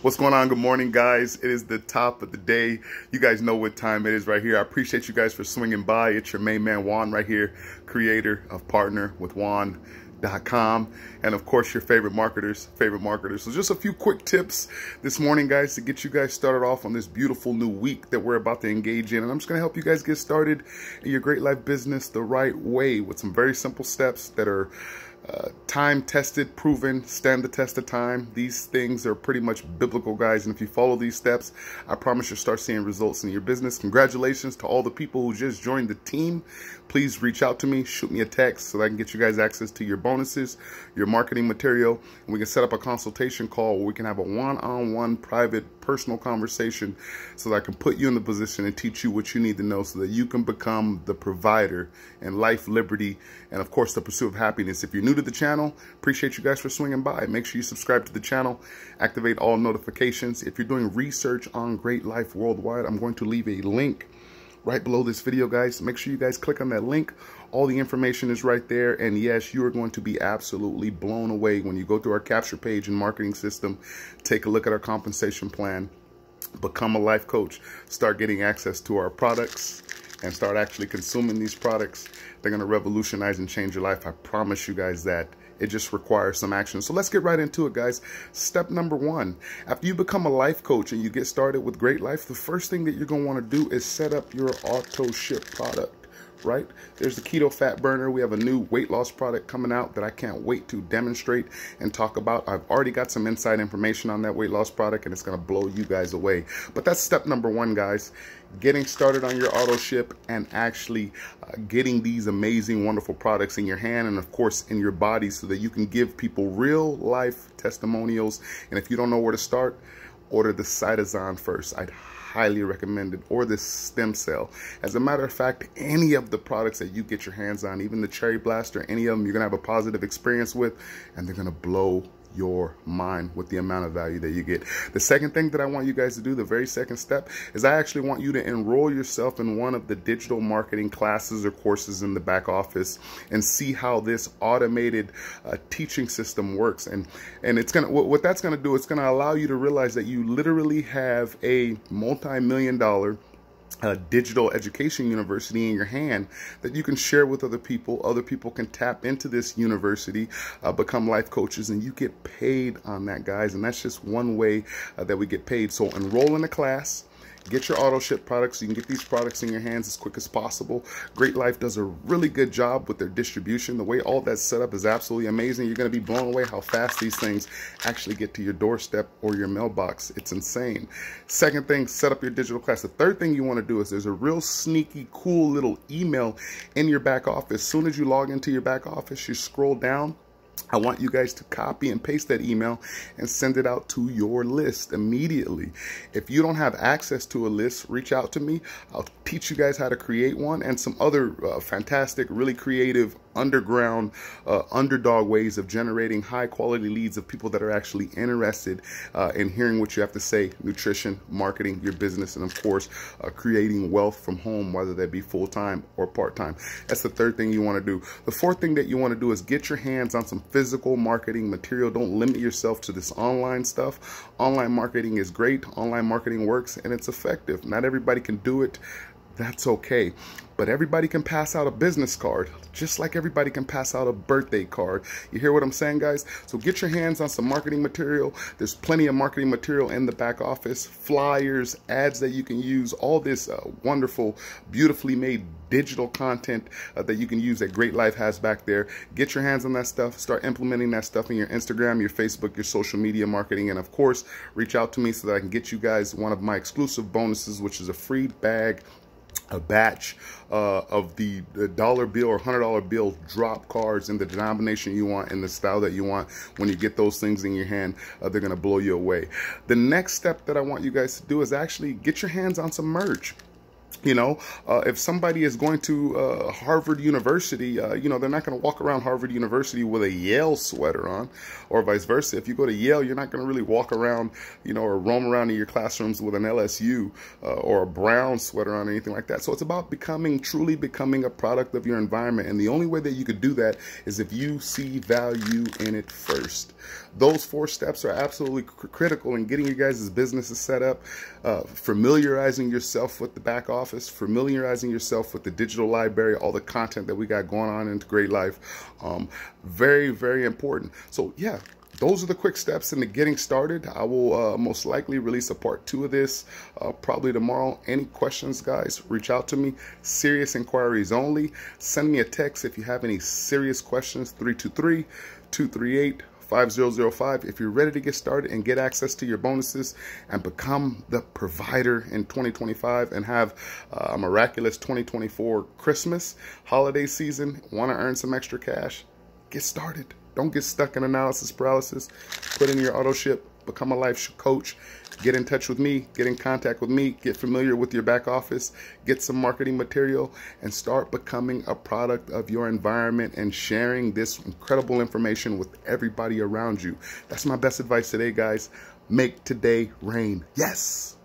What's going on? Good morning, guys. It is the top of the day. You guys know what time it is right here. I appreciate you guys for swinging by. It's your main man, Juan, right here, creator of Partner with Juan.com, and of course your favorite marketers favorite marketers so just a few quick tips this morning guys to get you guys started off on this beautiful new week that we're about to engage in and i'm just going to help you guys get started in your great life business the right way with some very simple steps that are uh, time tested, proven, stand the test of time. These things are pretty much biblical, guys. And if you follow these steps, I promise you'll start seeing results in your business. Congratulations to all the people who just joined the team. Please reach out to me, shoot me a text so that I can get you guys access to your bonuses, your marketing material, and we can set up a consultation call where we can have a one-on-one -on -one private personal conversation so that I can put you in the position and teach you what you need to know so that you can become the provider in life, liberty, and of course the pursuit of happiness. If you're new to the channel, appreciate you guys for swinging by. Make sure you subscribe to the channel, activate all notifications. If you're doing research on Great Life Worldwide, I'm going to leave a link right below this video, guys. Make sure you guys click on that link. All the information is right there. And yes, you are going to be absolutely blown away when you go through our capture page and marketing system, take a look at our compensation plan, become a life coach, start getting access to our products, and start actually consuming these products, they're going to revolutionize and change your life. I promise you guys that. It just requires some action. So let's get right into it, guys. Step number one, after you become a life coach and you get started with Great Life, the first thing that you're going to want to do is set up your auto ship product right? There's the Keto Fat Burner. We have a new weight loss product coming out that I can't wait to demonstrate and talk about. I've already got some inside information on that weight loss product and it's to blow you guys away. But that's step number one, guys. Getting started on your auto ship and actually uh, getting these amazing, wonderful products in your hand and, of course, in your body so that you can give people real life testimonials. And if you don't know where to start, order the Cytozan first. I'd highly recommend it, or this stem cell. As a matter of fact, any of the products that you get your hands on, even the Cherry Blaster, any of them you're gonna have a positive experience with, and they're gonna blow your mind with the amount of value that you get. The second thing that I want you guys to do, the very second step, is I actually want you to enroll yourself in one of the digital marketing classes or courses in the back office and see how this automated uh, teaching system works. And and it's gonna what, what that's gonna do, it's gonna allow you to realize that you literally have a multi-million dollar a digital education university in your hand that you can share with other people. Other people can tap into this university, uh, become life coaches, and you get paid on that, guys. And that's just one way uh, that we get paid. So enroll in a class Get your auto ship products you can get these products in your hands as quick as possible. Great Life does a really good job with their distribution. The way all that's set up is absolutely amazing. You're going to be blown away how fast these things actually get to your doorstep or your mailbox. It's insane. Second thing, set up your digital class. The third thing you want to do is there's a real sneaky, cool little email in your back office. As soon as you log into your back office, you scroll down I want you guys to copy and paste that email and send it out to your list immediately. If you don't have access to a list, reach out to me. I'll teach you guys how to create one and some other uh, fantastic, really creative underground, uh, underdog ways of generating high quality leads of people that are actually interested uh, in hearing what you have to say, nutrition, marketing, your business, and of course, uh, creating wealth from home, whether that be full-time or part-time. That's the third thing you want to do. The fourth thing that you want to do is get your hands on some physical marketing material. Don't limit yourself to this online stuff. Online marketing is great. Online marketing works and it's effective. Not everybody can do it that's okay. But everybody can pass out a business card, just like everybody can pass out a birthday card. You hear what I'm saying, guys? So get your hands on some marketing material. There's plenty of marketing material in the back office, flyers, ads that you can use, all this uh, wonderful, beautifully made digital content uh, that you can use that Great Life has back there. Get your hands on that stuff. Start implementing that stuff in your Instagram, your Facebook, your social media marketing. And of course, reach out to me so that I can get you guys one of my exclusive bonuses, which is a free bag a batch uh, of the, the, dollar bill or hundred dollar bill drop cards in the denomination you want in the style that you want. When you get those things in your hand uh, they're gonna blow you away. The next step that i want you guys to do is actually get your hands on some merch you know, uh, if somebody is going to uh, Harvard University, uh, you know, they're not going to walk around Harvard University with a Yale sweater on, or vice versa. If you go to Yale, you're not going to really walk around, you know, or roam around in your classrooms with an LSU uh, or a Brown sweater on, or anything like that. So it's about becoming, truly becoming a product of your environment. And the only way that you could do that is if you see value in it first. those four steps are absolutely critical in getting you guys' businesses set up, uh, familiarizing yourself with the back office, familiarizing yourself with the digital library, all the content that we got going on into Great Life. Um, very, very important. So yeah, those are the quick steps into getting started. I will uh, most likely release a part two of this uh, probably tomorrow. Any questions, guys, reach out to me. Serious inquiries only. Send me a text if you have any serious questions, 323 238 5005 if you're ready to get started and get access to your bonuses and become the provider in 2025 and have a miraculous 2024 Christmas holiday season, want to earn some extra cash, get started. Don't get stuck in analysis paralysis. Put in your auto ship, become a life coach, get in touch with me, get in contact with me, get familiar with your back office, get some marketing material, and start becoming a product of your environment and sharing this incredible information with everybody around you. That's my best advice today, guys. Make today rain. Yes.